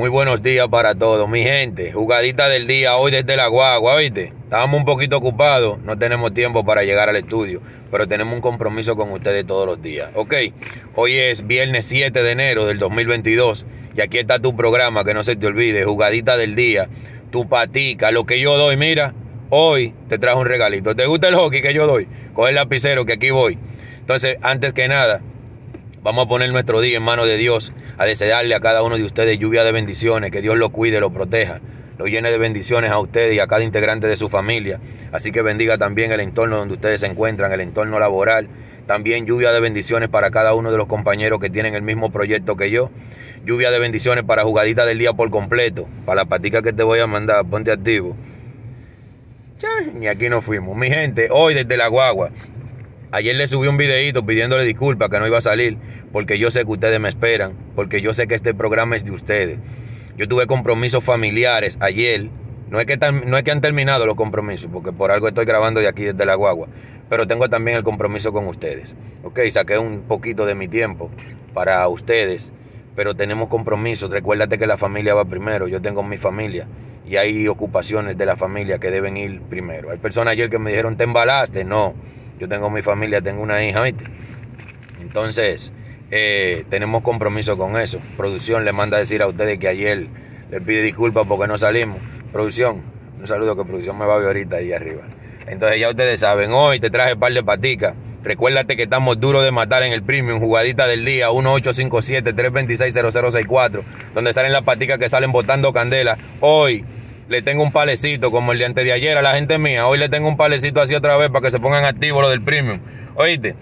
Muy buenos días para todos, mi gente. Jugadita del día hoy desde la guagua, ¿oíste? Estábamos un poquito ocupados, no tenemos tiempo para llegar al estudio, pero tenemos un compromiso con ustedes todos los días, ¿ok? Hoy es viernes 7 de enero del 2022 y aquí está tu programa, que no se te olvide, Jugadita del día, tu patica, lo que yo doy, mira, hoy te trajo un regalito. ¿Te gusta el hockey que yo doy? Coge el lapicero que aquí voy. Entonces, antes que nada, vamos a poner nuestro día en manos de Dios a desearle a cada uno de ustedes lluvia de bendiciones, que Dios lo cuide, lo proteja, lo llene de bendiciones a ustedes y a cada integrante de su familia. Así que bendiga también el entorno donde ustedes se encuentran, el entorno laboral. También lluvia de bendiciones para cada uno de los compañeros que tienen el mismo proyecto que yo. Lluvia de bendiciones para jugadita del día por completo. Para la patica que te voy a mandar, ponte activo. Y aquí nos fuimos. Mi gente, hoy desde la guagua. Ayer le subí un videito pidiéndole disculpas que no iba a salir porque yo sé que ustedes me esperan, porque yo sé que este programa es de ustedes. Yo tuve compromisos familiares ayer, no es que, no es que han terminado los compromisos, porque por algo estoy grabando de aquí desde la guagua, pero tengo también el compromiso con ustedes. Ok, saqué un poquito de mi tiempo para ustedes, pero tenemos compromisos. Recuérdate que la familia va primero, yo tengo mi familia y hay ocupaciones de la familia que deben ir primero. Hay personas ayer que me dijeron, ¿te embalaste? No, yo tengo mi familia, tengo una hija, ¿viste? Entonces, eh, tenemos compromiso con eso. Producción le manda a decir a ustedes que ayer le pide disculpas porque no salimos. Producción, un saludo que producción me va a ver ahorita ahí arriba. Entonces ya ustedes saben, hoy te traje un par de paticas. Recuérdate que estamos duros de matar en el premium, jugadita del día, 1857-326-0064, donde salen las paticas que salen botando candela. Hoy le tengo un palecito como el de antes de ayer a la gente mía. Hoy le tengo un palecito así otra vez para que se pongan activos lo del premium. Oíste.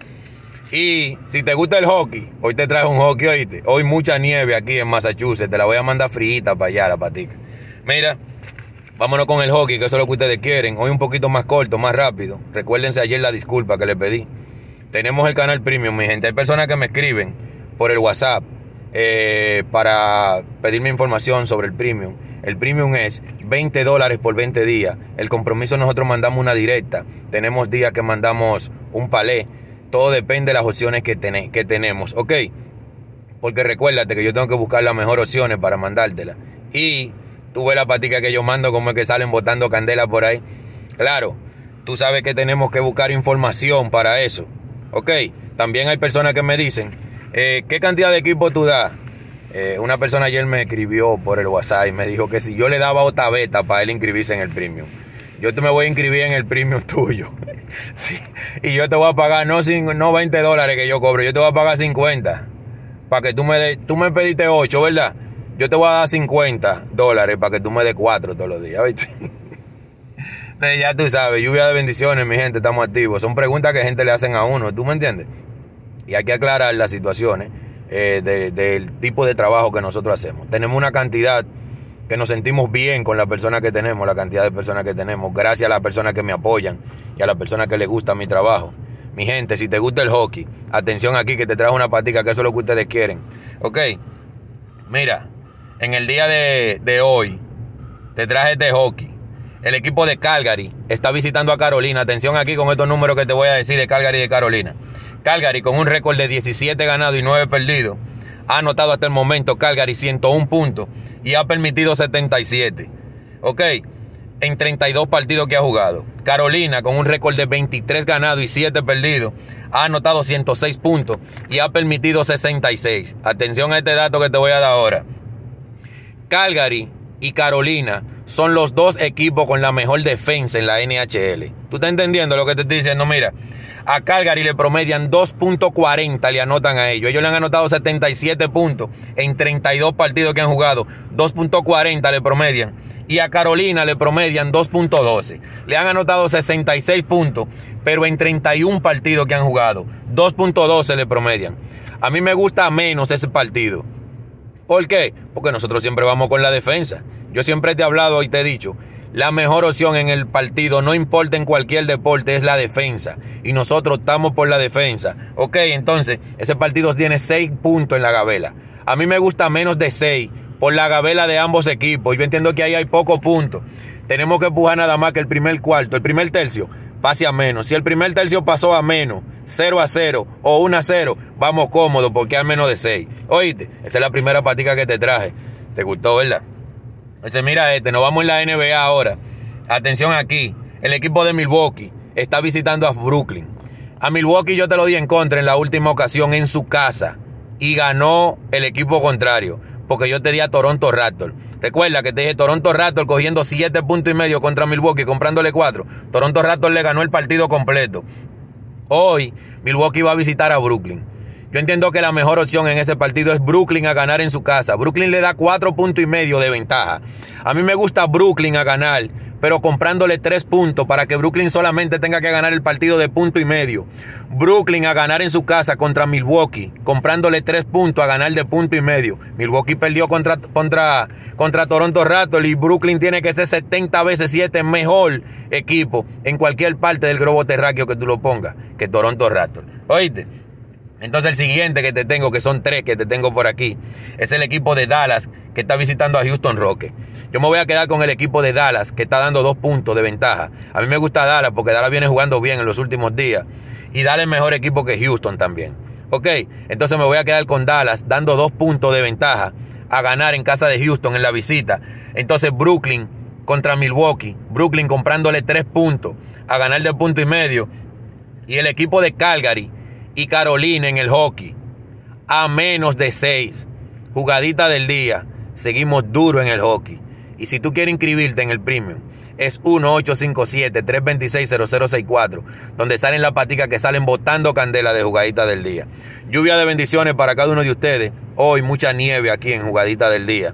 Y si te gusta el hockey, hoy te traje un hockey, oíste. Hoy mucha nieve aquí en Massachusetts. Te la voy a mandar frita para allá, la patica. Mira, vámonos con el hockey, que eso es lo que ustedes quieren. Hoy un poquito más corto, más rápido. Recuérdense ayer la disculpa que les pedí. Tenemos el canal premium, mi gente. Hay personas que me escriben por el WhatsApp eh, para pedirme información sobre el premium. El premium es 20 dólares por 20 días. El compromiso nosotros mandamos una directa. Tenemos días que mandamos un palé todo depende de las opciones que, que tenemos, ¿ok? Porque recuérdate que yo tengo que buscar las mejores opciones para mandártela. Y tú ves la patica que yo mando, como es que salen botando candela por ahí. Claro, tú sabes que tenemos que buscar información para eso, ¿ok? También hay personas que me dicen, eh, ¿qué cantidad de equipo tú das? Eh, una persona ayer me escribió por el WhatsApp y me dijo que si yo le daba otra beta para él inscribirse en el premium yo te me voy a inscribir en el premium tuyo. Y yo te voy a pagar no, no 20 dólares que yo cobro, yo te voy a pagar 50. Para que tú me des, tú me pediste 8, ¿verdad? Yo te voy a dar 50 dólares para que tú me des 4 todos los días, ¿viste? ya tú sabes, lluvia de bendiciones, mi gente, estamos activos. Son preguntas que gente le hacen a uno, ¿tú me entiendes? Y hay que aclarar las situaciones eh, del tipo de trabajo que nosotros hacemos. Tenemos una cantidad que nos sentimos bien con la persona que tenemos, la cantidad de personas que tenemos, gracias a las personas que me apoyan y a las personas que les gusta mi trabajo. Mi gente, si te gusta el hockey, atención aquí que te trajo una patica, que eso es lo que ustedes quieren. Ok, mira, en el día de, de hoy te traje este hockey. El equipo de Calgary está visitando a Carolina. Atención aquí con estos números que te voy a decir de Calgary y de Carolina. Calgary con un récord de 17 ganados y 9 perdidos ha anotado hasta el momento Calgary 101 puntos y ha permitido 77. Ok, en 32 partidos que ha jugado. Carolina, con un récord de 23 ganados y 7 perdidos, ha anotado 106 puntos y ha permitido 66. Atención a este dato que te voy a dar ahora. Calgary y Carolina son los dos equipos con la mejor defensa en la NHL. ¿Tú estás entendiendo lo que te estoy diciendo? Mira, a Calgary le promedian 2.40, le anotan a ellos. Ellos le han anotado 77 puntos en 32 partidos que han jugado. 2.40 le promedian. Y a Carolina le promedian 2.12. Le han anotado 66 puntos, pero en 31 partidos que han jugado. 2.12 le promedian. A mí me gusta menos ese partido. ¿Por qué? Porque nosotros siempre vamos con la defensa. Yo siempre te he hablado y te he dicho, la mejor opción en el partido, no importa en cualquier deporte, es la defensa. Y nosotros estamos por la defensa. Ok, entonces, ese partido tiene 6 puntos en la gavela. A mí me gusta menos de 6 por la gavela de ambos equipos. Yo entiendo que ahí hay pocos puntos. Tenemos que empujar nada más que el primer cuarto, el primer tercio, pase a menos. Si el primer tercio pasó a menos, 0 a 0 o 1 a 0, vamos cómodos porque hay menos de 6. Oíste, esa es la primera patica que te traje. ¿Te gustó, verdad? Entonces, mira este, nos vamos en la NBA ahora. Atención aquí. El equipo de Milwaukee está visitando a Brooklyn. A Milwaukee yo te lo di en contra en la última ocasión en su casa. Y ganó el equipo contrario. Porque yo te di a Toronto Raptors. Recuerda que te dije Toronto Raptors cogiendo 7 puntos y medio contra Milwaukee, comprándole 4. Toronto Raptors le ganó el partido completo. Hoy Milwaukee va a visitar a Brooklyn. Yo entiendo que la mejor opción en ese partido es Brooklyn a ganar en su casa. Brooklyn le da cuatro puntos y medio de ventaja. A mí me gusta Brooklyn a ganar, pero comprándole tres puntos para que Brooklyn solamente tenga que ganar el partido de punto y medio. Brooklyn a ganar en su casa contra Milwaukee, comprándole tres puntos a ganar de punto y medio. Milwaukee perdió contra, contra, contra Toronto Raptors y Brooklyn tiene que ser 70 veces 7 mejor equipo en cualquier parte del globo terráqueo que tú lo pongas que Toronto Raptors. Oíste. Entonces el siguiente que te tengo, que son tres que te tengo por aquí, es el equipo de Dallas que está visitando a Houston Rockets. Yo me voy a quedar con el equipo de Dallas que está dando dos puntos de ventaja. A mí me gusta Dallas porque Dallas viene jugando bien en los últimos días. Y Dallas es mejor equipo que Houston también. Ok, entonces me voy a quedar con Dallas dando dos puntos de ventaja a ganar en casa de Houston en la visita. Entonces Brooklyn contra Milwaukee. Brooklyn comprándole tres puntos a ganar de punto y medio. Y el equipo de Calgary y Carolina en el hockey. A menos de 6. Jugadita del día. Seguimos duro en el hockey. Y si tú quieres inscribirte en el premium, es 1857-326-0064, donde salen las paticas que salen botando candela de jugadita del día. Lluvia de bendiciones para cada uno de ustedes. Hoy mucha nieve aquí en jugadita del día.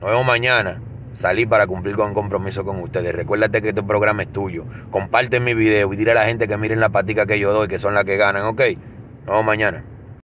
Nos vemos mañana. Salí para cumplir con compromiso con ustedes. Recuérdate que este programa es tuyo. Comparte mi video y dile a la gente que miren la patica que yo doy, que son las que ganan, ¿ok? Nos vemos mañana.